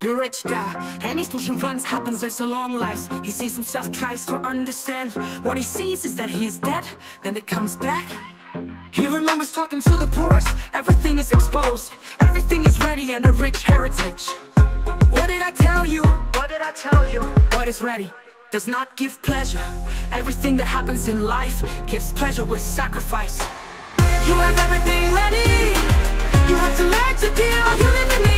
The rich guy, he's pushing runs, happens there's a long life. He sees himself, tries to understand. What he sees is that he is dead, then it comes back. He remembers talking to the poorest, everything is exposed, everything is ready and a rich heritage. What did I tell you? What did I tell you? What is ready does not give pleasure. Everything that happens in life gives pleasure with sacrifice. You have everything ready. You have to learn to deal. You live in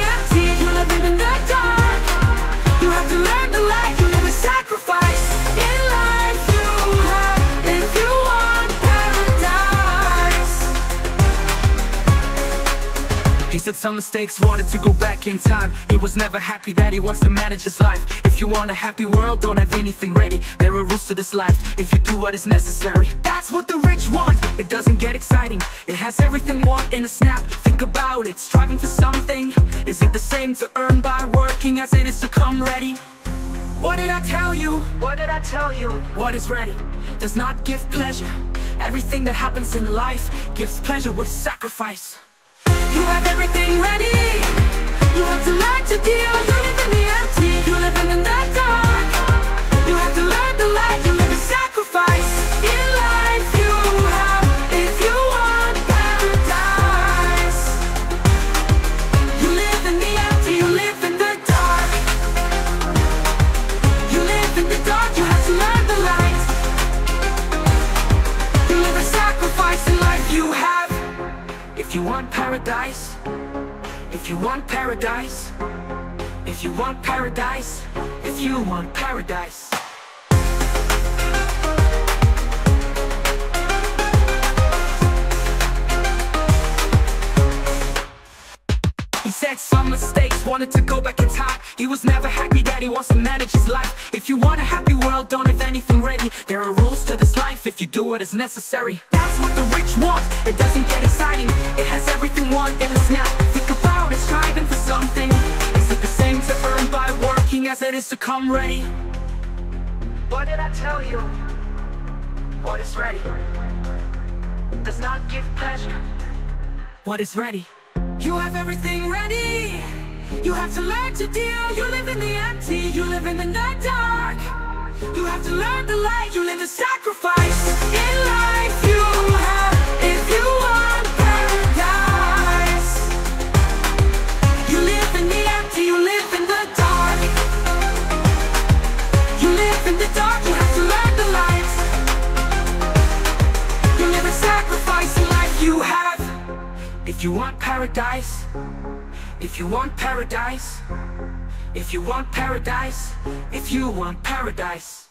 He said some mistakes, wanted to go back in time. He was never happy that he wants to manage his life. If you want a happy world, don't have anything ready. There are rules to this life, if you do what is necessary That's what the rich want, it doesn't get exciting. It has everything want in a snap, think about it. Striving for something, is it the same to earn by working As it is to come ready? What did I tell you? What did I tell you? What is ready does not give pleasure. Everything that happens in life gives pleasure with sacrifice you have everything ready. You have to learn to deal You live in the empty You live in the dark want paradise, if you want paradise, if you want paradise, if you want paradise. He said some mistakes, wanted to go back in time. He was never happy that he wants to manage his life. If you want a happy world, don't have anything ready. There are rules to this life if you do what is necessary. That's what the rich want, it doesn't get exciting snap Think about it, striving for something. Is it the same to earn by working as it is to come ready? What did I tell you? What is ready? Does not give pleasure. What is ready? You have everything ready. You have to learn to deal. You live in the empty. You live in the dark. You have to learn the light. You live a sacrifice. In life you want paradise, if you want paradise, if you want paradise, if you want paradise.